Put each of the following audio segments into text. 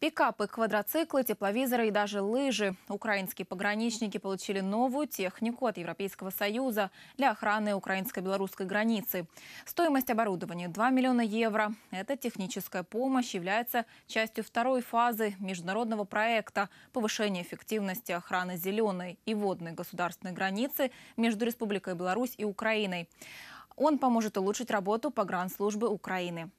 Пикапы, квадроциклы, тепловизоры и даже лыжи. Украинские пограничники получили новую технику от Европейского Союза для охраны украинско-белорусской границы. Стоимость оборудования 2 миллиона евро. Эта техническая помощь является частью второй фазы международного проекта повышения эффективности охраны зеленой и водной государственной границы между Республикой Беларусь и Украиной. Он поможет улучшить работу погранслужбы Украины.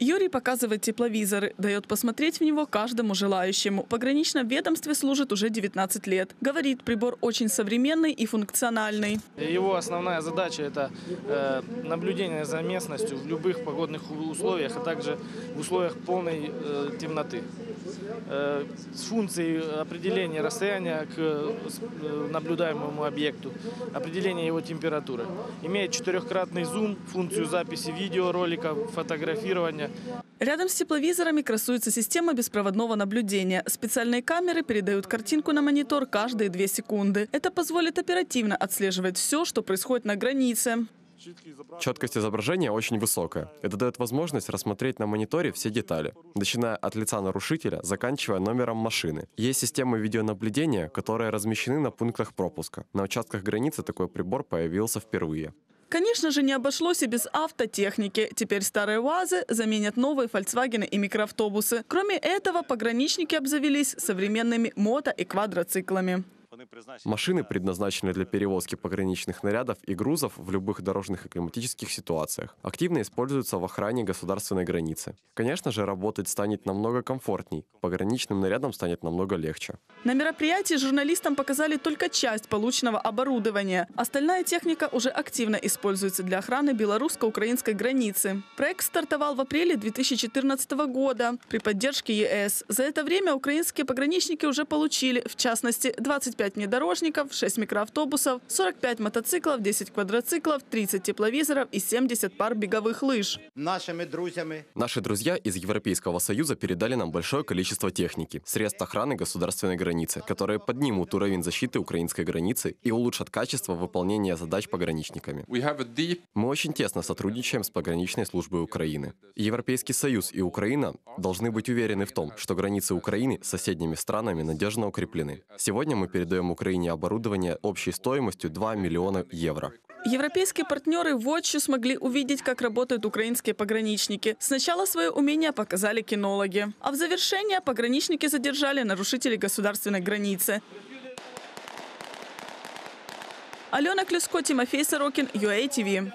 Юрий показывает тепловизоры, дает посмотреть в него каждому желающему. В пограничном ведомстве служит уже 19 лет. Говорит, прибор очень современный и функциональный. Его основная задача – это э, наблюдение за местностью в любых погодных условиях, а также в условиях полной э, темноты. Э, с функцией определения расстояния к наблюдаемому объекту, определения его температуры. Имеет четырехкратный зум, функцию записи видеороликов, фотографирования. Рядом с тепловизорами красуется система беспроводного наблюдения. Специальные камеры передают картинку на монитор каждые две секунды. Это позволит оперативно отслеживать все, что происходит на границе. Четкость изображения очень высокая. Это дает возможность рассмотреть на мониторе все детали, начиная от лица нарушителя, заканчивая номером машины. Есть системы видеонаблюдения, которые размещены на пунктах пропуска. На участках границы такой прибор появился впервые. Конечно же, не обошлось и без автотехники. Теперь старые УАЗы заменят новые Volkswagen и микроавтобусы. Кроме этого, пограничники обзавелись современными мото- и квадроциклами. Машины предназначены для перевозки пограничных нарядов и грузов в любых дорожных и климатических ситуациях. Активно используются в охране государственной границы. Конечно же, работать станет намного комфортней. Пограничным нарядам станет намного легче. На мероприятии журналистам показали только часть полученного оборудования. Остальная техника уже активно используется для охраны белорусско-украинской границы. Проект стартовал в апреле 2014 года при поддержке ЕС. За это время украинские пограничники уже получили, в частности, 25 внедорожников, 6 микроавтобусов, 45 мотоциклов, 10 квадроциклов, 30 тепловизоров и 70 пар беговых лыж. Нашими друзьями Наши друзья из Европейского Союза передали нам большое количество техники, средств охраны государственной границы, которые поднимут уровень защиты украинской границы и улучшат качество выполнения задач пограничниками. Мы очень тесно сотрудничаем с пограничной службой Украины. Европейский Союз и Украина должны быть уверены в том, что границы Украины с соседними странами надежно укреплены. Сегодня мы передаем Украине оборудование общей стоимостью 2 миллиона евро. Европейские партнеры воочию смогли увидеть, как работают украинские пограничники. Сначала свои умения показали кинологи. А в завершение пограничники задержали нарушителей государственной границы. Алена Клюско, Тимофей Сорокин, UATV.